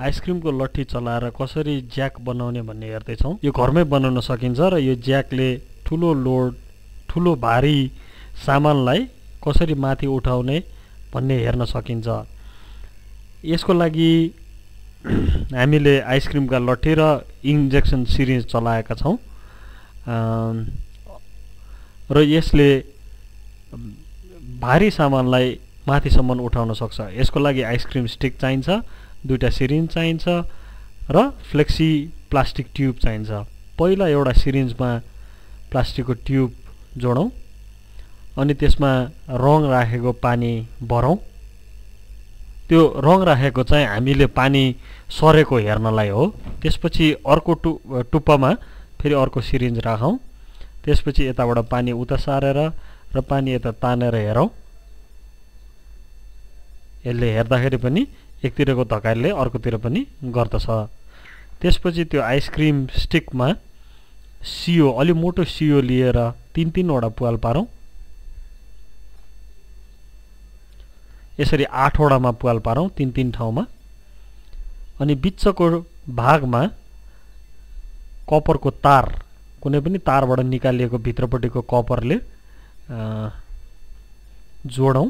आइसक्रिमको लट्ठी चलाएर कसरी ज्याक बनाउने भन्ने हेर्दैछौँ यो घरमै बनाउन सकिन्छ र यो ज्याकले ठुलो लोड ठुलो भारी सामानलाई कसरी माथि उठाउने भन्ने हेर्न सकिन्छ। यसको लागि हामीले आइसक्रिमका लट्ठी र इन्जेक्सन सिरिज चलाएका छौँ। र यसले भारी सामानलाई माथिसम्म उठाउन सक्छ। यसको लागि आइसक्रिम स्टिक चाहिन्छ। दुईवटा सिरिन्ज चाहिन्छ र फ्लेक्सी प्लास्टिक ट्युब चाहिन्छ। पहिला एउटा सिरिन्जमा प्लास्टिकको ट्युब जोडौँ अनि त्यसमा रङ राखेको पानी भरौँ। त्यो रङ राखेको चाहिँ हामीले पानी सरेको हेर्नलाई हो। त्यसपछि अर्को टु टुप्पामा फेरि अर्को सिरिन्ज राखौँ। त्यसपछि यताबाट पानी उता सारेर र पानी यता तानेर हेरौँ। यसले हेर्दाखेरि पनि एकतिरको धकाइले अर्कोतिर पनि गर्दछ। त्यसपछि त्यो आइसक्रिम स्टिकमा सियो अलि मोटो सियो लिएर तिन तिनवटा पुवाल पारौँ। यसरी आठवटामा पुवाल पारौँ तिन तिन ठाउँमा। अनि बिचको भागमा कपरको तार कुनै पनि तारबाट निकालिएको भित्रपट्टिको कपरले जोडौँ।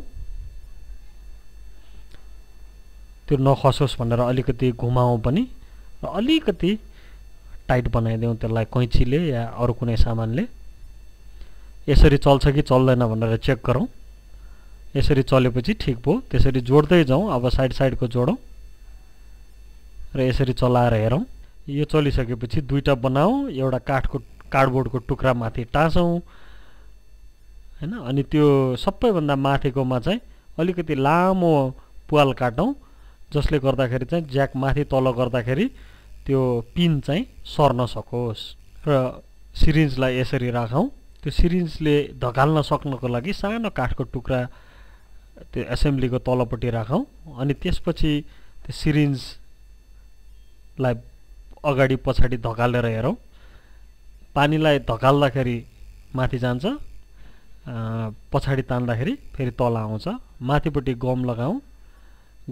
त्यो नखसोस् भनेर अलिकति घुमाउँ पनि र अलिकति टाइट बनाइदिउँ त्यसलाई कैँचीले या अरू कुनै सामानले। यसरी चल्छ कि चल्दैन भनेर चेक गरौँ। यसरी चलेपछि ठिक भयो। त्यसरी जोड्दै जाउँ। अब साइड साइडको जोडौँ र यसरी चलाएर हेरौँ। यो चलिसकेपछि दुईवटा बनाऊ एउटा काठको कार्डबोर्डको टुक्रा माथि टाँसौँ होइन? अनि त्यो सबैभन्दा माथिकोमा चाहिँ अलिकति लामो पुवाल काटौँ। जसले गर्दाखेरि चाहिँ ज्याक माथि तल गर्दाखेरि त्यो पिन चाहिँ सर्न सकोस्। र सिरिन्जलाई यसरी राखौँ। त्यो सिरिन्जले धकाल्न सक्नको लागि सानो काठको टुक्रा त्यो एसेम्ब्लीको तलपट्टि राखौँ अनि त्यसपछि त्यो सिरिन्जलाई अगाडि पछाडि धकालेर हेरौँ। पानीलाई धकाल्दाखेरि माथि जान्छ पछाडि तान्दाखेरि फेरि तल आउँछ। माथिपट्टि गम लगाउँ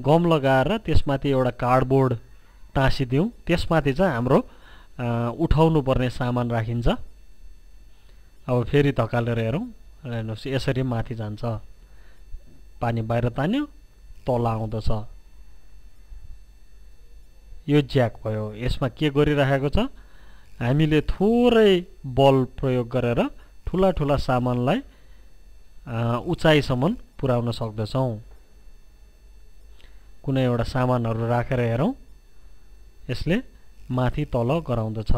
गम लगाएर त्यसमाथि एउटा कार्डबोर्ड टाँसिदिउँ। त्यसमाथि चाहिँ हाम्रो उठाउनु पर्ने सामान राखिन्छ। अब फेरि धकालेर हेरौँ। हेर्नुहोस् यसरी माथि जान्छ। पानी बाहिर तान्यो तल आउँदछ। यो ज्याक भयो। यसमा के गरिराखेको छ? हामीले थोरै बल प्रयोग गरेर ठुला ठुला सामानलाई उचाइसम्म पुर्याउन सक्दछौँ। कुनै एउटा सामानहरू राखेर हेरौँ यसले माथि तल गराउँदछ।